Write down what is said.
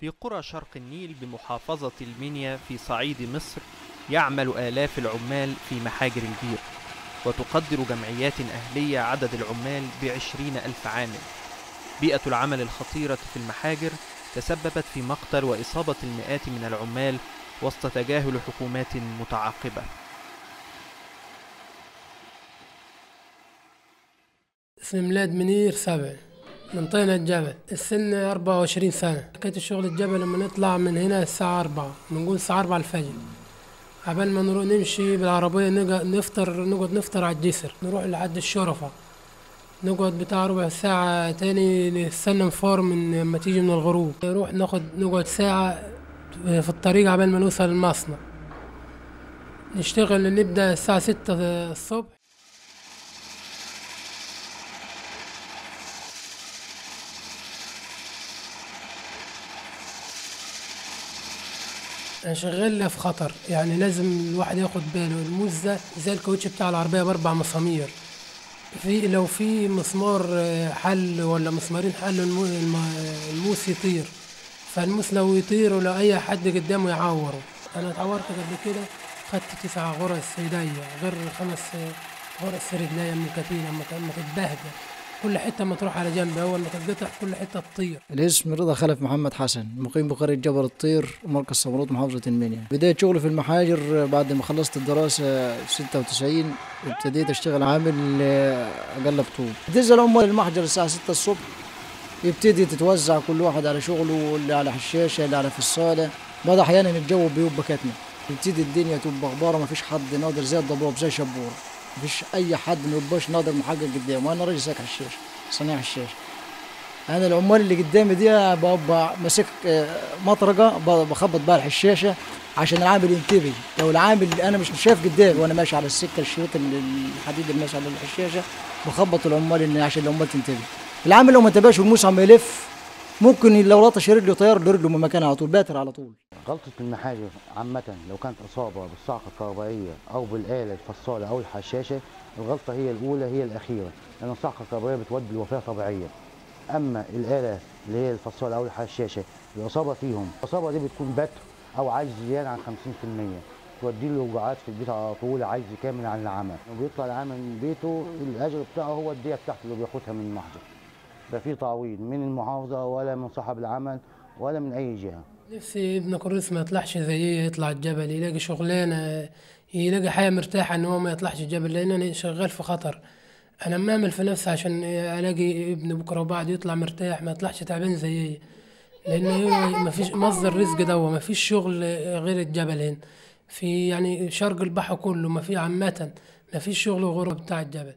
في قرى شرق النيل بمحافظة المنيا في صعيد مصر يعمل آلاف العمال في محاجر البير وتقدر جمعيات أهلية عدد العمال بعشرين ألف عامل بيئة العمل الخطيرة في المحاجر تسببت في مقتل وإصابة المئات من العمال وسط تجاهل حكومات متعاقبة. اسمي ميلاد منير سبع من طينة الجبل. السن 24 سنة. حكاية الشغل الجبل لما نطلع من هنا الساعة أربعة. بنقول الساعة أربعة الفجر. عبال ما نروح نمشي بالعربية نفطر نقعد نفطر على الجسر. نروح لحد الشرفة. نقعد بتاع ربع ساعة تاني نستنى نفار من لما تيجي من الغروب. نروح ناخد نقعد ساعة في الطريق عبال ما نوصل المصنع. نشتغل نبدأ الساعة ستة الصبح. أنا شغال في خطر. يعني لازم الواحد ياخد باله. الموس ده زي الكاوتش بتاع العربية بأربع مسامير. في لو في مسمار آه، حل ولا مسمارين حل المو- الم- الموس يطير. فالموس لو يطير ولو أي حد قدامه يعوره. أنا اتعورت قبل كده. خدت تسع غرز ايديا غير خمس غرز رجليا من كتير لما لما تتبهدل كل حتة ما تروح على جنب أول ما تتقطع كل حتة تطير. الاسم رضا خلف محمد حسن مقيم بقرية جبل الطير مركز صمروط محافظة المنيا. بداية شغلي في المحاجر بعد ما خلصت الدراسة في 96 ابتديت أشتغل عامل آه، اقلب طوب بتنزل عمال المحجر الساعة 6 الصبح يبتدي تتوزع كل واحد على شغله اللي على حشاشة اللي على فصالة. بعض أحيانا الجو بيبقى كتمة يبتدي الدنيا تبقى غبارة مفيش حد ناظر زي الضباب زي شبورة مفيش أي حد ما يبقاش ناظر محقق قدامه. وأنا راجل ساك حشاش صنيع حشاش أنا العمال اللي قدامي دي ماسك آه، مطرقة بخبط بها الحشاشه عشان العامل ينتبه. لو العامل أنا مش شايف قدامي وأنا ماشي على السكة الشريط ال- الحديد اللي ماشي على الحشاشه بخبط العمال عشان العمال تنتبه. العامل لو ما انتبهش والموس عم يلف ممكن لو لطش رجله طيار له رجله من مكانها على طول باتر على طول. غلطة المحاجر عامة لو كانت إصابة بالصعقة الكهربائية أو بالآلة الفصالة أو الحشاشة الغلطة هي الأولى هي الأخيرة لأن الصعقة الكهربائية بتودي لوفاة طبيعية. أما الآلة اللي هي الفصالة أو الحشاشة الإصابة فيهم الإصابة دي بتكون بتر أو عجز زيادة عن 50% تودي له وجعات في البيت على طول عجز كامل عن العمل وبيطلع العامل من بيته الأجر بتاعه هو الدية بتاعته اللي بياخدها من المحجر. لا في تعويض من المحافظة ولا من صاحب العمل ولا من أي جهة. نفسي ابن كروس ما يطلعش زيي يطلع الجبل يلاقي شغلانة يلاقي حياة مرتاحة إن هو ما يطلعش الجبل لأن أنا شغال في خطر. أنا مامل في نفسي عشان ألاقي ابن بكرة وبعد يطلع مرتاح ما يطلعش تعبان زيي. لأن هو ما فيش مصدر رزق ده ما فيش شغل غير الجبل هنا. في يعني شرق البحر كله ما في عامة ما فيش شغل غير بتاع الجبل.